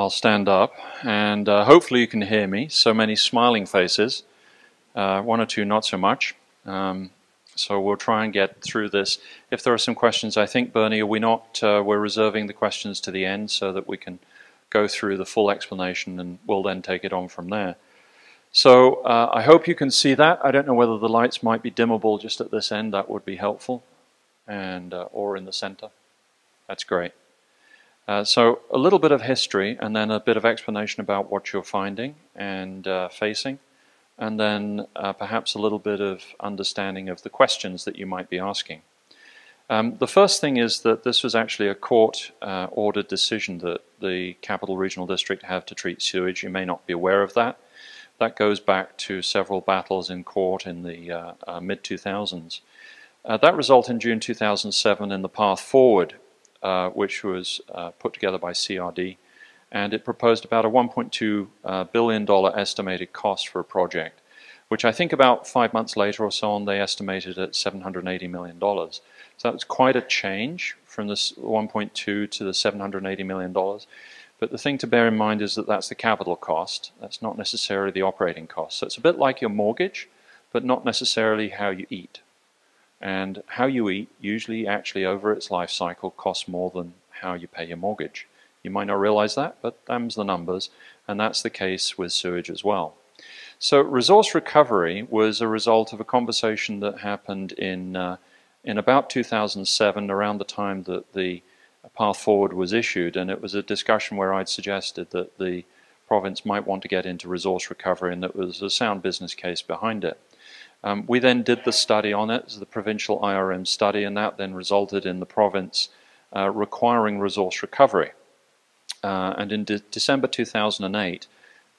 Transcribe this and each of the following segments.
I'll stand up and uh, hopefully you can hear me. So many smiling faces, uh, one or two not so much. Um, so we'll try and get through this. If there are some questions, I think, Bernie, are we not, uh, we're reserving the questions to the end so that we can go through the full explanation and we'll then take it on from there. So uh, I hope you can see that. I don't know whether the lights might be dimmable just at this end. That would be helpful. And, uh, or in the center. That's great. Uh, so a little bit of history and then a bit of explanation about what you're finding and uh, facing. And then uh, perhaps a little bit of understanding of the questions that you might be asking. Um, the first thing is that this was actually a court-ordered uh, decision that the Capital Regional District have to treat sewage. You may not be aware of that. That goes back to several battles in court in the uh, uh, mid-2000s. Uh, that resulted in June 2007 in the Path Forward, which was uh, put together by CRD, and it proposed about a $1.2 uh, billion estimated cost for a project, which I think about five months later or so on they estimated at $780 million. So that was quite a change from this 1.2 to the $780 million. But the thing to bear in mind is that that's the capital cost. That's not necessarily the operating cost. So it's a bit like your mortgage, but not necessarily how you eat. And how you eat usually actually over its life cycle costs more than how you pay your mortgage. You might not realize that, but them's the numbers, and that's the case with sewage as well. So resource recovery was a result of a conversation that happened in, uh, in about 2007, around the time that the path forward was issued, and it was a discussion where I'd suggested that the province might want to get into resource recovery and that was a sound business case behind it. Um, we then did the study on it, the provincial IRM study, and that then resulted in the province uh, requiring resource recovery. Uh, and in de December 2008,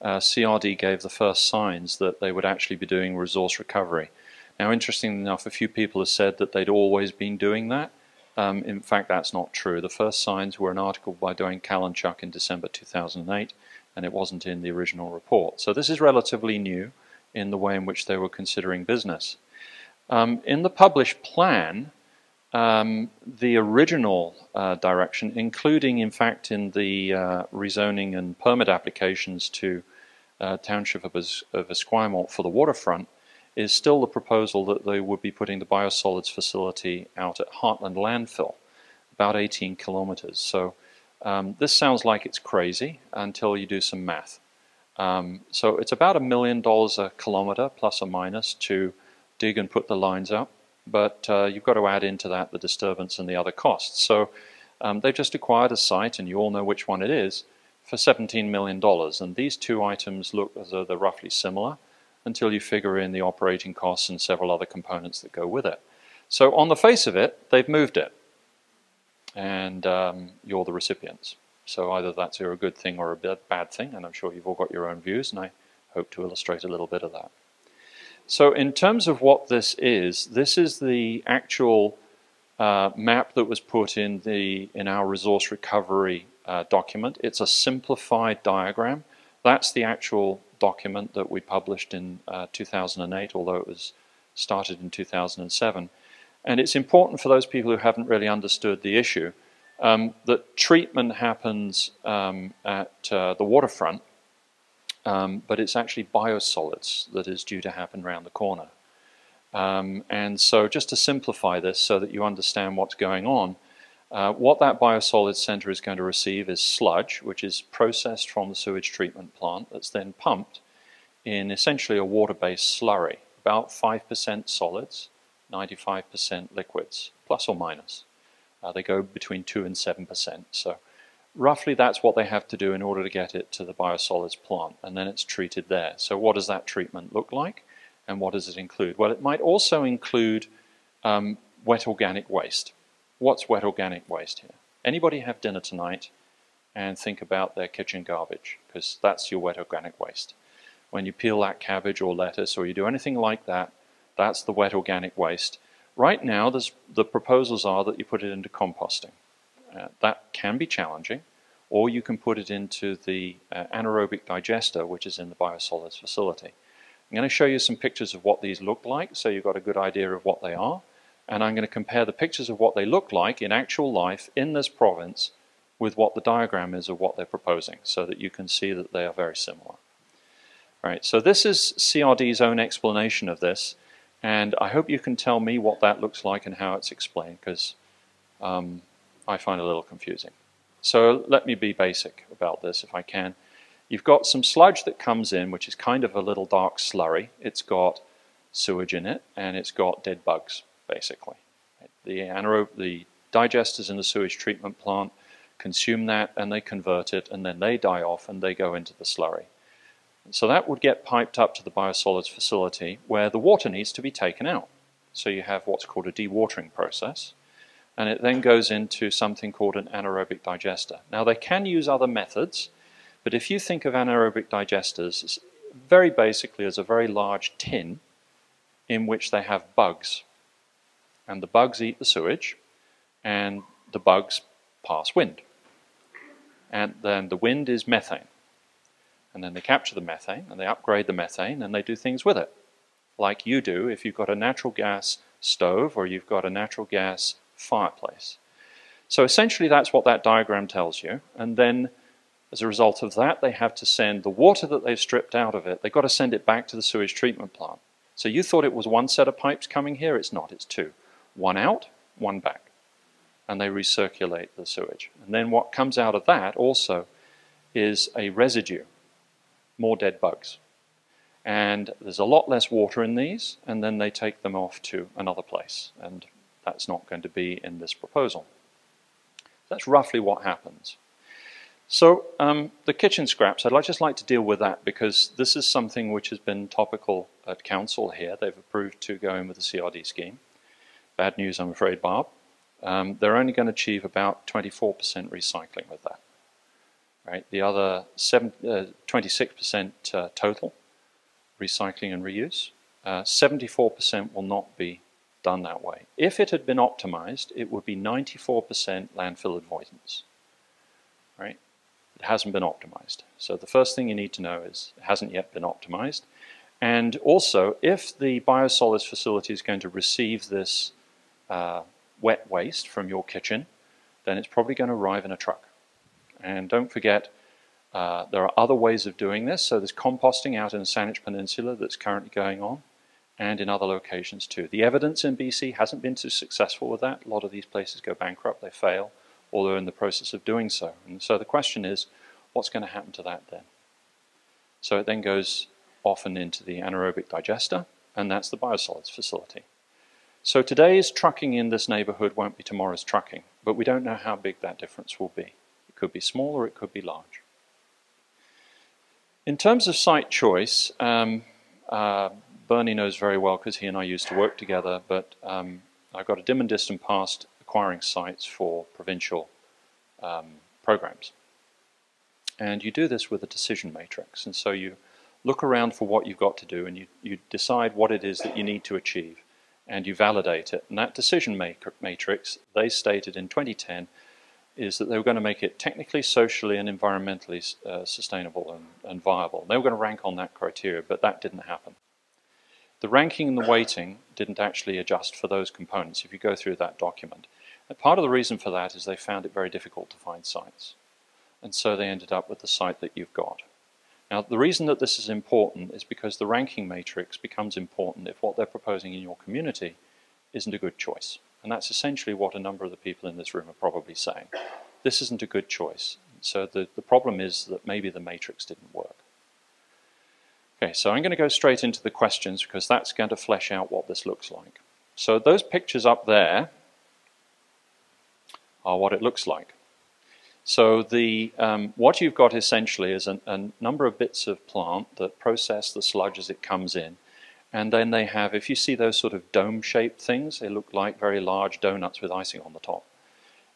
uh, CRD gave the first signs that they would actually be doing resource recovery. Now, interestingly enough, a few people have said that they'd always been doing that, um, in fact, that's not true. The first signs were an article by Dwayne Kalynchuk in December 2008, and it wasn't in the original report. So this is relatively new in the way in which they were considering business. Um, in the published plan, um, the original uh, direction, including in fact in the uh, rezoning and permit applications to uh, Township of, of Esquimalt for the waterfront, is still the proposal that they would be putting the biosolids facility out at Hartland Landfill, about 18 kilometers. So um, this sounds like it's crazy until you do some math. Um, so it's about a million dollars a kilometer, plus or minus, to dig and put the lines up. But uh, you've got to add into that the disturbance and the other costs. So um, they've just acquired a site, and you all know which one it is, for $17 million. And these two items look as though they're roughly similar until you figure in the operating costs and several other components that go with it. So on the face of it, they've moved it, and um, you're the recipients. So either that's a good thing or a bad thing, and I'm sure you've all got your own views, and I hope to illustrate a little bit of that. So in terms of what this is, this is the actual uh, map that was put in the in our resource recovery uh, document. It's a simplified diagram. That's the actual document that we published in uh, 2008, although it was started in 2007. And it's important for those people who haven't really understood the issue um, that treatment happens um, at uh, the waterfront, um, but it's actually biosolids that is due to happen around the corner. Um, and so just to simplify this so that you understand what's going on, uh, what that biosolids center is going to receive is sludge, which is processed from the sewage treatment plant that's then pumped in essentially a water-based slurry, about 5% solids, 95% liquids, plus or minus. Uh, they go between 2 and 7%. So roughly that's what they have to do in order to get it to the biosolids plant, and then it's treated there. So what does that treatment look like, and what does it include? Well, it might also include um, wet organic waste. What's wet organic waste here? Anybody have dinner tonight and think about their kitchen garbage because that's your wet organic waste. When you peel that cabbage or lettuce or you do anything like that, that's the wet organic waste. Right now, the proposals are that you put it into composting. Uh, that can be challenging, or you can put it into the uh, anaerobic digester, which is in the biosolids facility. I'm going to show you some pictures of what these look like so you've got a good idea of what they are and I'm going to compare the pictures of what they look like in actual life in this province with what the diagram is of what they're proposing so that you can see that they are very similar. Right, so this is CRD's own explanation of this, and I hope you can tell me what that looks like and how it's explained, because um, I find it a little confusing. So let me be basic about this if I can. You've got some sludge that comes in, which is kind of a little dark slurry. It's got sewage in it, and it's got dead bugs, basically. The, anaerob the digesters in the sewage treatment plant consume that, and they convert it, and then they die off, and they go into the slurry. So that would get piped up to the biosolids facility, where the water needs to be taken out. So you have what's called a dewatering process and it then goes into something called an anaerobic digester. Now they can use other methods, but if you think of anaerobic digesters, very basically as a very large tin in which they have bugs. And the bugs eat the sewage, and the bugs pass wind. And then the wind is methane. And then they capture the methane, and they upgrade the methane, and they do things with it. Like you do if you've got a natural gas stove or you've got a natural gas fireplace. So essentially that's what that diagram tells you. And then as a result of that, they have to send the water that they've stripped out of it, they've got to send it back to the sewage treatment plant. So you thought it was one set of pipes coming here, it's not, it's two. One out, one back. And they recirculate the sewage. And then what comes out of that also is a residue, more dead bugs. And there's a lot less water in these, and then they take them off to another place. And that's not going to be in this proposal. That's roughly what happens. So um, the kitchen scraps, I'd just like to deal with that because this is something which has been topical at council here. They've approved to go in with the CRD scheme. Bad news, I'm afraid, Barb. Um, they're only going to achieve about 24% recycling with that. Right? The other 26% uh, uh, total recycling and reuse. 74% uh, will not be done that way. If it had been optimized, it would be 94% landfill avoidance. Right? It hasn't been optimized. So the first thing you need to know is it hasn't yet been optimized. And also, if the biosolids facility is going to receive this uh, wet waste from your kitchen, then it's probably going to arrive in a truck. And don't forget, uh, there are other ways of doing this. So there's composting out in the Saanich Peninsula that's currently going on and in other locations too. The evidence in BC hasn't been too successful with that. A lot of these places go bankrupt, they fail, or they're in the process of doing so. And so the question is, what's going to happen to that then? So it then goes often into the anaerobic digester, and that's the biosolids facility. So today's trucking in this neighborhood won't be tomorrow's trucking, but we don't know how big that difference will be. Could be small or it could be large. In terms of site choice, um, uh, Bernie knows very well because he and I used to work together, but um, I've got a dim and distant past acquiring sites for provincial um, programs. And you do this with a decision matrix. And so you look around for what you've got to do and you, you decide what it is that you need to achieve and you validate it. And that decision matrix, they stated in 2010, is that they were going to make it technically, socially, and environmentally uh, sustainable and, and viable. They were going to rank on that criteria, but that didn't happen. The ranking and the weighting didn't actually adjust for those components if you go through that document. And part of the reason for that is they found it very difficult to find sites. And so they ended up with the site that you've got. Now, the reason that this is important is because the ranking matrix becomes important if what they're proposing in your community isn't a good choice. And that's essentially what a number of the people in this room are probably saying. This isn't a good choice. So the, the problem is that maybe the matrix didn't work. Okay, so I'm going to go straight into the questions because that's going to flesh out what this looks like. So those pictures up there are what it looks like. So the um, what you've got essentially is a, a number of bits of plant that process the sludge as it comes in. And then they have, if you see those sort of dome-shaped things, they look like very large donuts with icing on the top.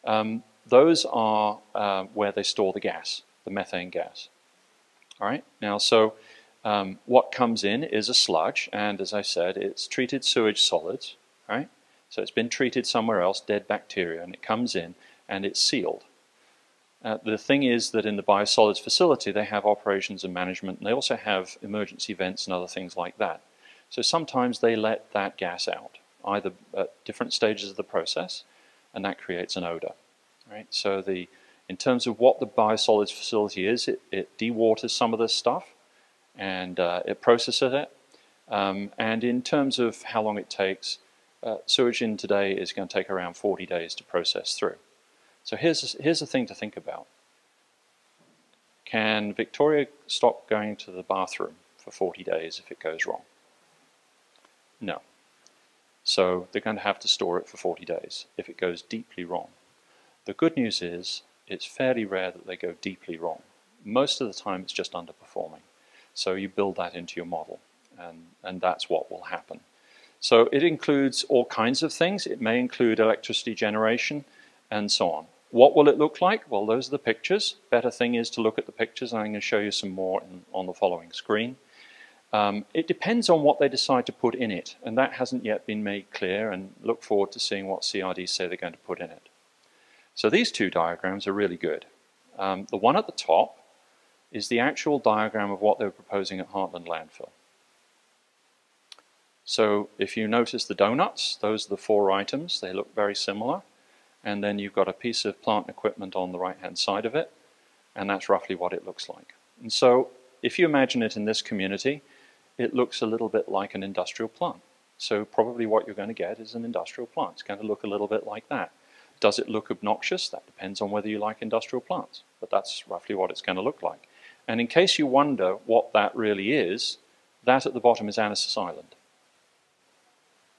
Um, those are uh, where they store the gas, the methane gas. All right, now so um, what comes in is a sludge, and as I said, it's treated sewage solids, right? So it's been treated somewhere else, dead bacteria, and it comes in and it's sealed. Uh, the thing is that in the biosolids facility, they have operations and management, and they also have emergency vents and other things like that. So sometimes they let that gas out, either at different stages of the process, and that creates an odor. Right? So the In terms of what the biosolids facility is, it, it dewaters some of this stuff and uh, it processes it. Um, and in terms of how long it takes, uh, sewage in today is going to take around 40 days to process through. So here's, here's the thing to think about. Can Victoria stop going to the bathroom for 40 days if it goes wrong? No. So they're going to have to store it for 40 days if it goes deeply wrong. The good news is it's fairly rare that they go deeply wrong. Most of the time it's just underperforming. So you build that into your model and, and that's what will happen. So it includes all kinds of things. It may include electricity generation and so on. What will it look like? Well, those are the pictures. Better thing is to look at the pictures, I'm going to show you some more in, on the following screen. Um, it depends on what they decide to put in it, and that hasn't yet been made clear, and look forward to seeing what CRD say they're going to put in it. So these two diagrams are really good. Um, the one at the top is the actual diagram of what they were proposing at Hartland Landfill. So if you notice the donuts, those are the four items. They look very similar. And then you've got a piece of plant equipment on the right-hand side of it, and that's roughly what it looks like. And so if you imagine it in this community, it looks a little bit like an industrial plant. So probably what you're going to get is an industrial plant. It's going to look a little bit like that. Does it look obnoxious? That depends on whether you like industrial plants, but that's roughly what it's going to look like. And in case you wonder what that really is, that at the bottom is Annacis Island.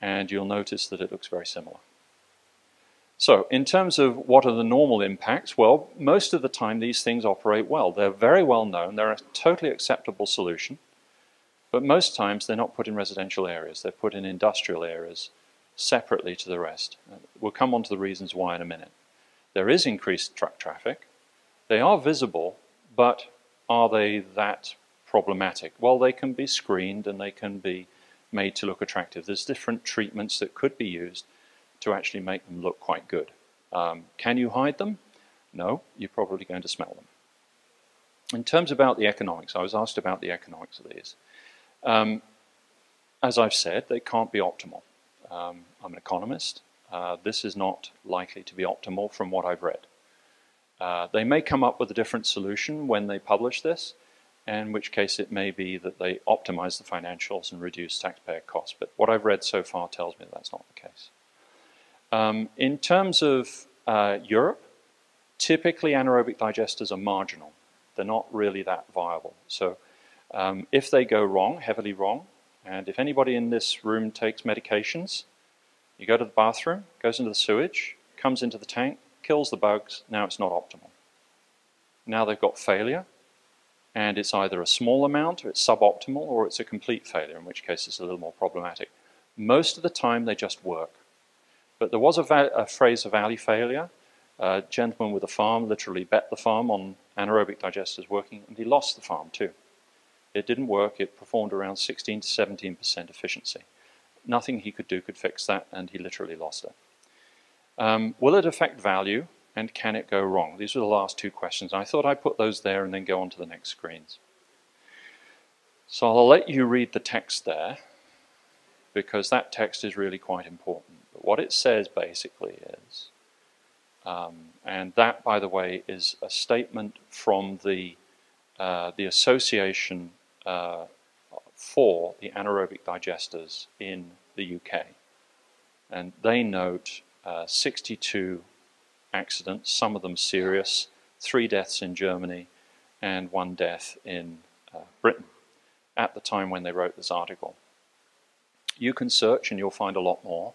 And you'll notice that it looks very similar. So in terms of what are the normal impacts, well, most of the time these things operate well. They're very well known. They're a totally acceptable solution. But most times they're not put in residential areas. They're put in industrial areas separately to the rest. We'll come on to the reasons why in a minute. There is increased truck traffic. They are visible, but are they that problematic? Well, they can be screened and they can be made to look attractive. There's different treatments that could be used to actually make them look quite good. Um, can you hide them? No, you're probably going to smell them. In terms about the economics, I was asked about the economics of these. Um, as I've said, they can't be optimal. Um, I'm an economist. Uh, this is not likely to be optimal from what I've read. Uh, they may come up with a different solution when they publish this, in which case it may be that they optimize the financials and reduce taxpayer costs. But what I've read so far tells me that that's not the case. Um, in terms of uh, Europe, typically anaerobic digesters are marginal. They're not really that viable. So um, if they go wrong, heavily wrong, and if anybody in this room takes medications, you go to the bathroom, goes into the sewage, comes into the tank, kills the bugs, now it's not optimal. Now they've got failure, and it's either a small amount, or it's suboptimal, or it's a complete failure, in which case it's a little more problematic. Most of the time they just work. But there was a, a phrase of alley failure. A gentleman with a farm literally bet the farm on anaerobic digesters working, and he lost the farm too. It didn't work. It performed around 16 to 17% efficiency. Nothing he could do could fix that, and he literally lost it. Um, will it affect value, and can it go wrong? These were the last two questions. I thought I'd put those there and then go on to the next screens. So I'll let you read the text there, because that text is really quite important. But what it says basically is, um, and that, by the way, is a statement from the, uh, the Association uh, for the Anaerobic Digesters in the UK. And they note uh, 62 accidents, some of them serious, three deaths in Germany, and one death in uh, Britain at the time when they wrote this article. You can search and you'll find a lot more.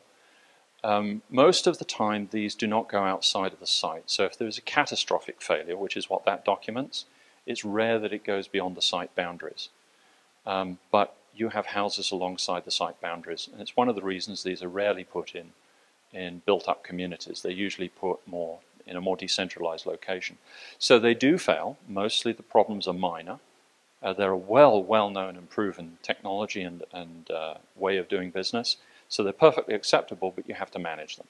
Um, most of the time, these do not go outside of the site. So if there is a catastrophic failure, which is what that documents, it's rare that it goes beyond the site boundaries. Um, but you have houses alongside the site boundaries, and it's one of the reasons these are rarely put in, in built-up communities. They're usually put more in a more decentralized location. So they do fail. Mostly the problems are minor. Uh, they're a well, well-known and proven technology and, and uh, way of doing business. So they're perfectly acceptable, but you have to manage them.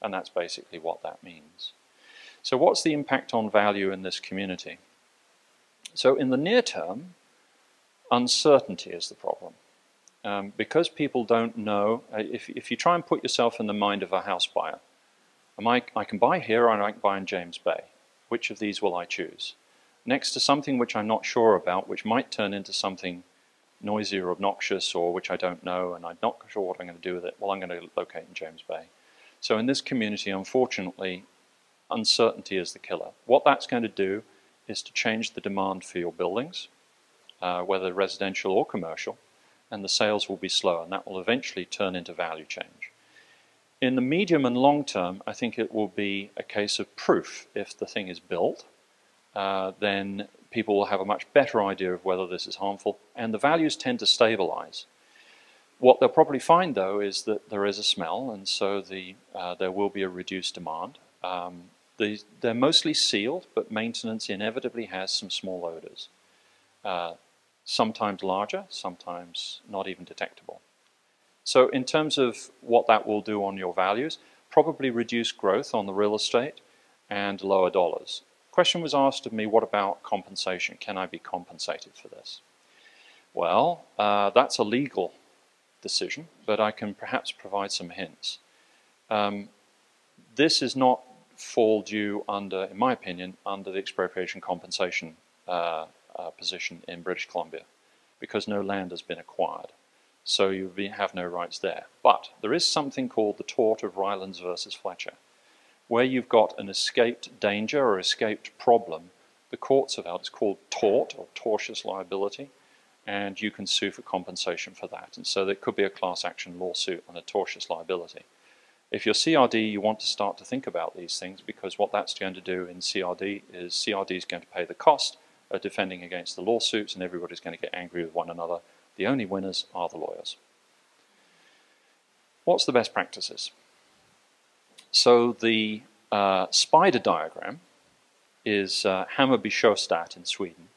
And that's basically what that means. So what's the impact on value in this community? So in the near term, uncertainty is the problem. Um, because people don't know, uh, if, if you try and put yourself in the mind of a house buyer, I, I can buy here or I can buy in James Bay. Which of these will I choose? Next to something which I'm not sure about, which might turn into something noisy or obnoxious or which I don't know and I'm not sure what I'm going to do with it, well, I'm going to locate in James Bay. So in this community, unfortunately, uncertainty is the killer. What that's going to do is to change the demand for your buildings, uh, whether residential or commercial, and the sales will be slow, and that will eventually turn into value change. In the medium and long term, I think it will be a case of proof. If the thing is built, uh, then people will have a much better idea of whether this is harmful, and the values tend to stabilize. What they'll probably find, though, is that there is a smell, and so the, uh, there will be a reduced demand. Um, the, they're mostly sealed, but maintenance inevitably has some small odors. Uh, sometimes larger, sometimes not even detectable. So in terms of what that will do on your values, probably reduce growth on the real estate and lower dollars. Question was asked of me, what about compensation? Can I be compensated for this? Well, uh, that's a legal decision, but I can perhaps provide some hints. Um, this is not fall due under, in my opinion, under the expropriation compensation uh, uh, position in British Columbia because no land has been acquired. So you have no rights there. But there is something called the tort of Rylands versus Fletcher, where you've got an escaped danger or escaped problem. The courts have held it's called tort or tortious liability, and you can sue for compensation for that. And so there could be a class action lawsuit on a tortious liability. If you're CRD, you want to start to think about these things because what that's going to do in CRD is CRD is going to pay the cost of defending against the lawsuits and everybody's going to get angry with one another. The only winners are the lawyers. What's the best practices? So the uh, spider diagram is uh, Hammarby Sjöstad in Sweden,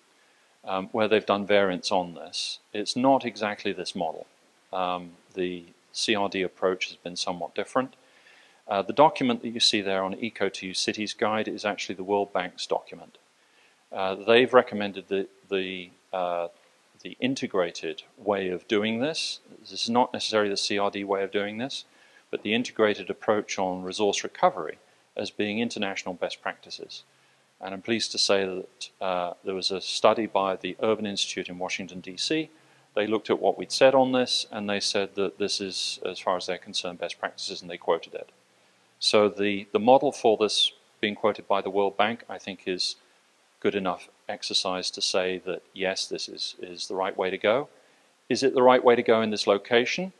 um, where they've done variants on this. It's not exactly this model. Um, the CRD approach has been somewhat different. Uh, the document that you see there on Eco2U Cities Guide is actually the World Bank's document. Uh, they've recommended the, the, uh, the integrated way of doing this. This is not necessarily the CRD way of doing this, but the integrated approach on resource recovery as being international best practices. And I'm pleased to say that uh, there was a study by the Urban Institute in Washington, D.C., they looked at what we'd said on this, and they said that this is, as far as they're concerned, best practices, and they quoted it. So the, the model for this being quoted by the World Bank, I think, is good enough exercise to say that, yes, this is, is the right way to go. Is it the right way to go in this location?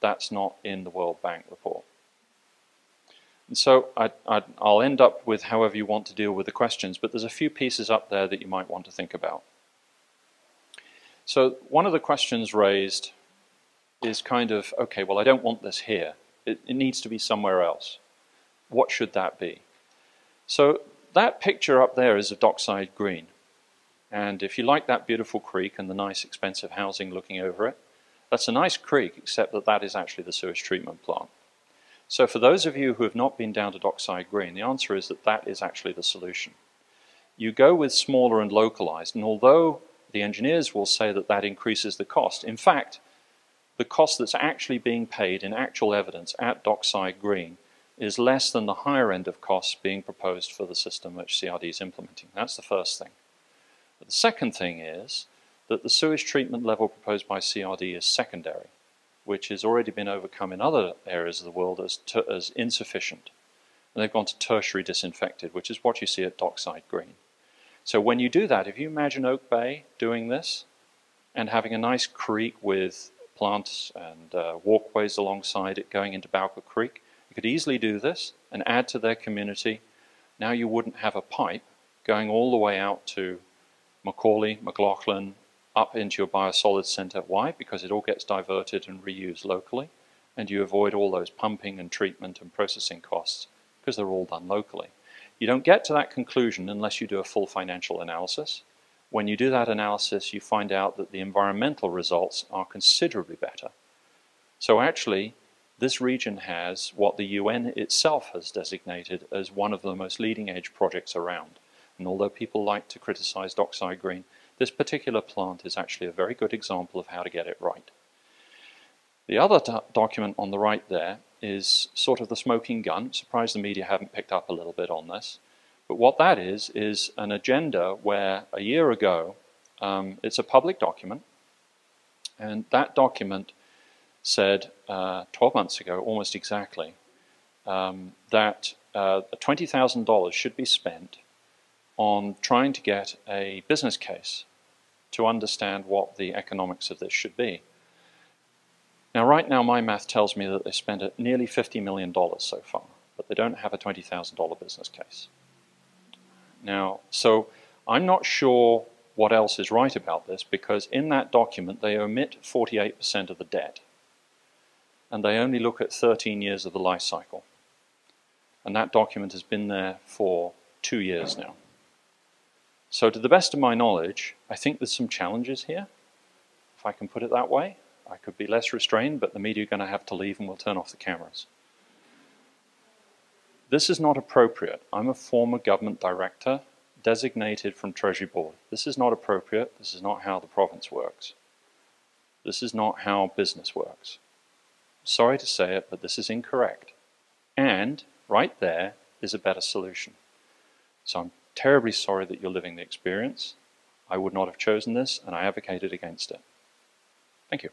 That's not in the World Bank report. And so I, will end up with however you want to deal with the questions, but there's a few pieces up there that you might want to think about. So one of the questions raised is kind of, okay, well, I don't want this here. It, it needs to be somewhere else. What should that be? So that picture up there is of Dockside Green. And if you like that beautiful creek and the nice expensive housing looking over it, that's a nice creek, except that that is actually the sewage treatment plant. So for those of you who have not been down to Dockside Green, the answer is that that is actually the solution. You go with smaller and localized, and although the engineers will say that that increases the cost, in fact, the cost that's actually being paid in actual evidence at Dockside Green is less than the higher end of costs being proposed for the system which CRD is implementing. That's the first thing. But the second thing is that the sewage treatment level proposed by CRD is secondary, which has already been overcome in other areas of the world as, as insufficient. And they've gone to tertiary disinfected, which is what you see at Dockside Green. So when you do that, if you imagine Oak Bay doing this and having a nice creek with plants and uh, walkways alongside it going into Bowker Creek, could easily do this and add to their community. Now you wouldn't have a pipe going all the way out to Macaulay, McLoughlin, up into your biosolids center. Why? Because it all gets diverted and reused locally, and you avoid all those pumping and treatment and processing costs because they're all done locally. You don't get to that conclusion unless you do a full financial analysis. When you do that analysis, you find out that the environmental results are considerably better. So actually, this region has what the UN itself has designated as one of the most leading edge projects around. And although people like to criticize Dockside Green, this particular plant is actually a very good example of how to get it right. The other do document on the right there is sort of the smoking gun. Surprised the media haven't picked up a little bit on this. But what that is, is an agenda where a year ago, um, it's a public document, and that document said uh, 12 months ago, almost exactly, um, that uh, $20,000 should be spent on trying to get a business case to understand what the economics of this should be. Now, right now, my math tells me that they spent nearly $50 million so far, but they don't have a $20,000 business case. Now, so I'm not sure what else is right about this because in that document they omit 48% of the debt and they only look at 13 years of the life cycle. And that document has been there for two years now. So to the best of my knowledge, I think there's some challenges here, if I can put it that way. I could be less restrained, but the media are going to have to leave and we'll turn off the cameras. This is not appropriate. I'm a former government director designated from Treasury Board. This is not appropriate. This is not how the province works. This is not how business works. Sorry to say it, but this is incorrect. And right there is a better solution. So I'm terribly sorry that you're living the experience. I would not have chosen this, and I advocated against it. Thank you.